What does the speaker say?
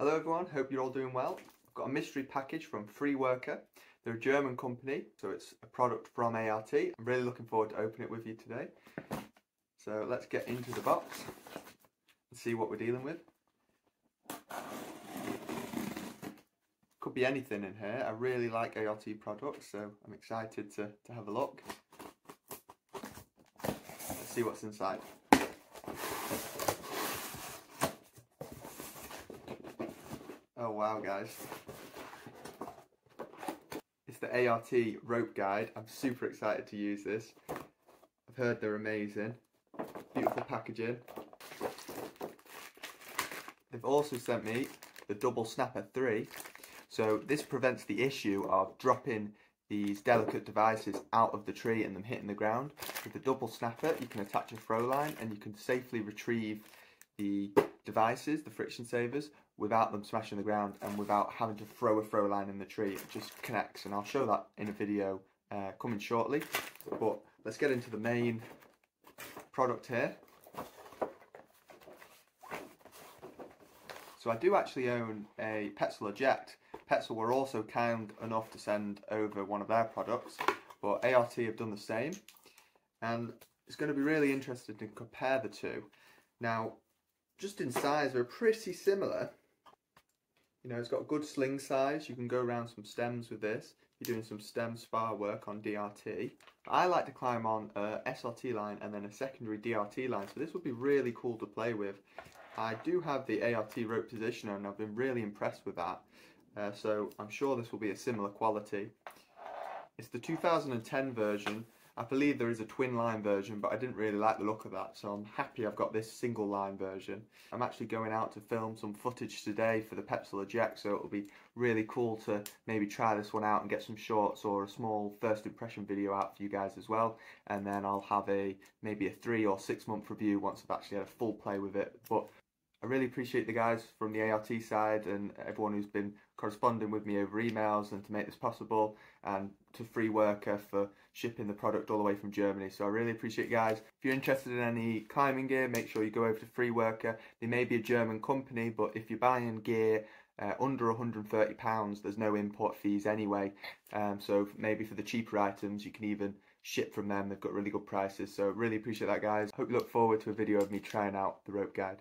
Hello everyone, hope you're all doing well. I've got a mystery package from Freeworker. They're a German company, so it's a product from ART. I'm really looking forward to opening it with you today. So let's get into the box and see what we're dealing with. Could be anything in here. I really like ART products, so I'm excited to, to have a look. Let's see what's inside. Oh wow guys. It's the ART rope guide. I'm super excited to use this. I've heard they're amazing. Beautiful packaging. They've also sent me the double snapper 3. So this prevents the issue of dropping these delicate devices out of the tree and them hitting the ground. With the double snapper you can attach a throw line and you can safely retrieve the devices, the friction savers, without them smashing the ground and without having to throw a throw line in the tree. It just connects and I'll show that in a video uh, coming shortly. But let's get into the main product here. So I do actually own a Petzl Eject. Petzl were also kind enough to send over one of their products, but ART have done the same. And it's going to be really interesting to compare the two. Now, just in size, they're pretty similar, you know, it's got good sling size. You can go around some stems with this. You're doing some stem spar work on DRT. I like to climb on a SRT line and then a secondary DRT line, so this would be really cool to play with. I do have the ART rope positioner and I've been really impressed with that. Uh, so I'm sure this will be a similar quality. It's the 2010 version I believe there is a twin line version, but I didn't really like the look of that, so I'm happy I've got this single line version. I'm actually going out to film some footage today for the Petzl Eject, so it'll be really cool to maybe try this one out and get some shorts or a small first impression video out for you guys as well. And then I'll have a maybe a three or six month review once I've actually had a full play with it. But I really appreciate the guys from the ART side and everyone who's been corresponding with me over emails and to make this possible and to Freeworker for shipping the product all the way from Germany. So I really appreciate you guys. If you're interested in any climbing gear, make sure you go over to Freeworker. They may be a German company, but if you're buying gear uh, under £130, there's no import fees anyway. Um, so maybe for the cheaper items, you can even ship from them. They've got really good prices. So really appreciate that, guys. Hope you look forward to a video of me trying out the rope guide.